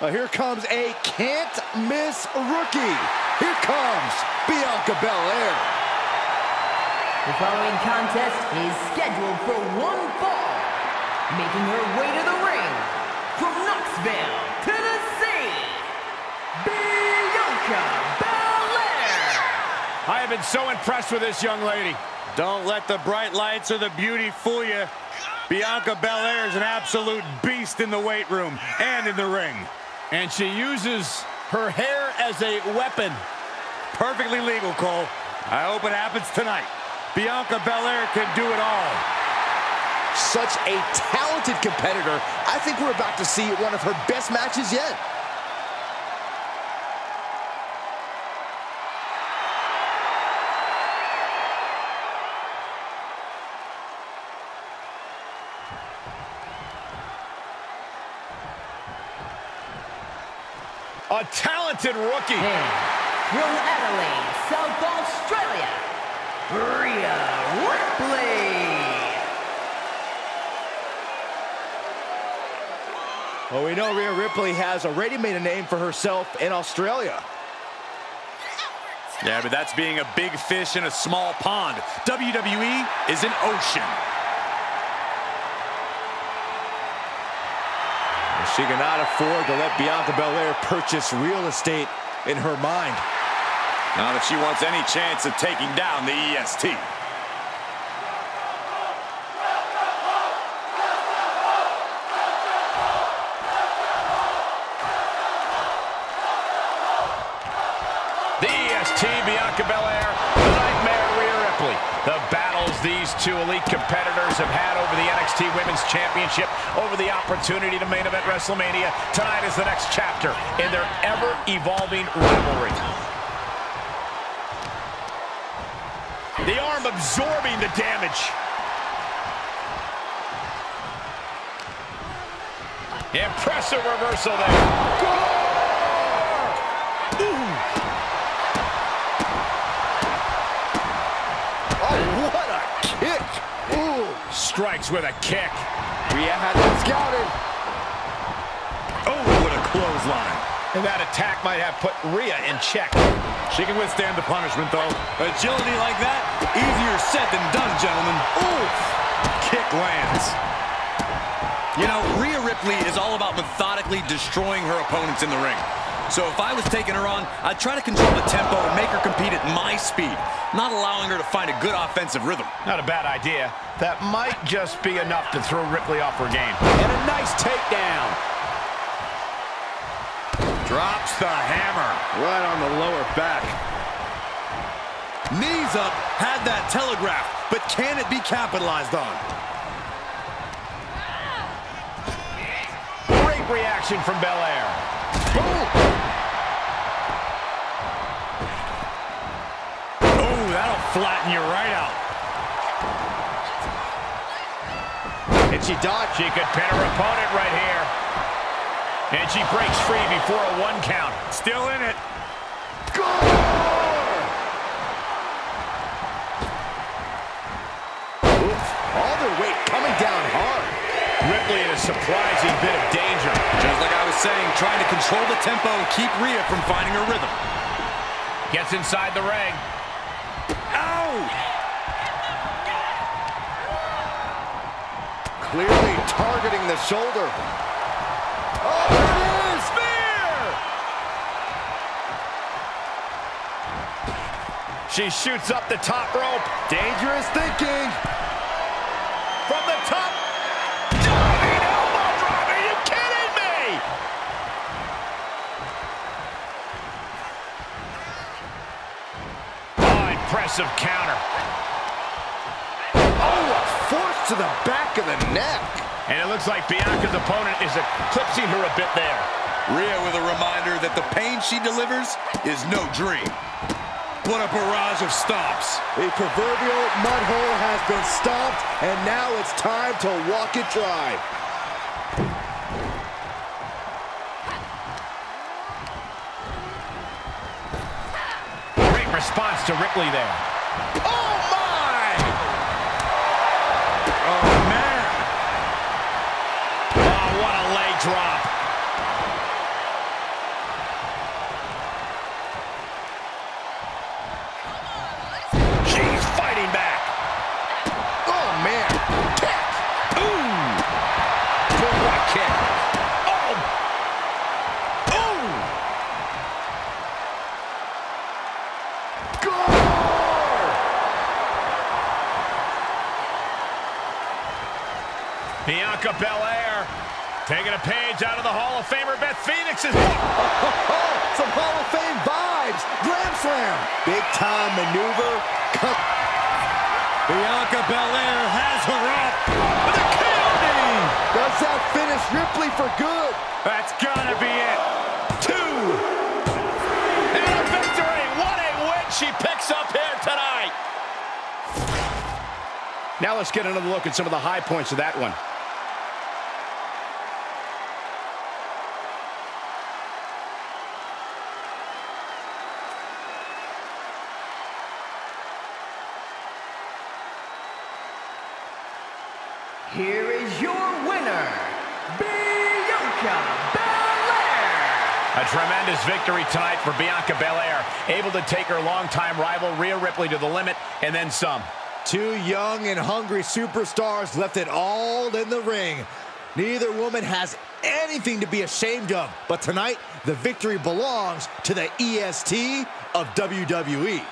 Uh, here comes a can't-miss rookie. Here comes Bianca Belair. The following contest is scheduled for one fall. Making her way to the ring from Knoxville, Tennessee, Bianca Belair. I have been so impressed with this young lady. Don't let the bright lights or the beauty fool you. Bianca Belair is an absolute beast in the weight room and in the ring. And she uses her hair as a weapon. Perfectly legal, Cole. I hope it happens tonight. Bianca Belair can do it all. Such a talented competitor. I think we're about to see one of her best matches yet. A talented rookie. And from Adelaide, South Australia, Rhea Ripley. Well, we know Rhea Ripley has already made a name for herself in Australia. Yeah, but that's being a big fish in a small pond. WWE is an ocean. She cannot afford to let Bianca Belair purchase real estate in her mind. Not if she wants any chance of taking down the EST. The EST, Bianca Belair, the Nightmare Rhea Ripley. The these two elite competitors have had over the NXT Women's Championship, over the opportunity to main event WrestleMania. Tonight is the next chapter in their ever-evolving rivalry. The arm absorbing the damage. Impressive reversal there. Oh, what a kick! Ooh, Strikes with a kick. Rhea had that scouted. Oh, what a clothesline. And that attack might have put Rhea in check. She can withstand the punishment, though. Agility like that, easier said than done, gentlemen. Oof! Kick lands. You know, Rhea Ripley is all about methodically destroying her opponents in the ring. So if I was taking her on, I'd try to control the tempo and make her compete at my speed, not allowing her to find a good offensive rhythm. Not a bad idea. That might just be enough to throw Ripley off her game. And a nice takedown. Drops the hammer. Right on the lower back. Knees up, had that telegraph, but can it be capitalized on? Great reaction from Belair. Oh, that'll flatten you right out. And she dodged. She could pin her opponent right here. And she breaks free before a one count. Still in it. All their weight coming down hard. Ripley in a surprising bit of danger. Just like I was saying, trying to control the tempo and keep Rhea from finding her rhythm. Gets inside the ring. Ow! Clearly targeting the shoulder. Oh, there it is! Spear! She shoots up the top rope. Dangerous thinking. Impressive counter. Oh, a force to the back of the neck. And it looks like Bianca's opponent is eclipsing her a bit there. Rhea with a reminder that the pain she delivers is no dream. What a barrage of stomps. The proverbial mud hole has been stomped, and now it's time to walk it dry. Response to Ripley there. Oh, Bianca Belair taking a page out of the Hall of Famer Beth Phoenix is Oh, some Hall of Fame vibes. Glam Slam. Big time maneuver. Bianca Belair has her up with a KOD. Does that finish Ripley for good? That's gotta be it. Two. And a victory. What a win she picks up here tonight. Now let's get another look at some of the high points of that one. Here is your winner, Bianca Belair. A tremendous victory tonight for Bianca Belair, able to take her longtime rival Rhea Ripley to the limit and then some. Two young and hungry superstars left it all in the ring. Neither woman has anything to be ashamed of, but tonight the victory belongs to the EST of WWE.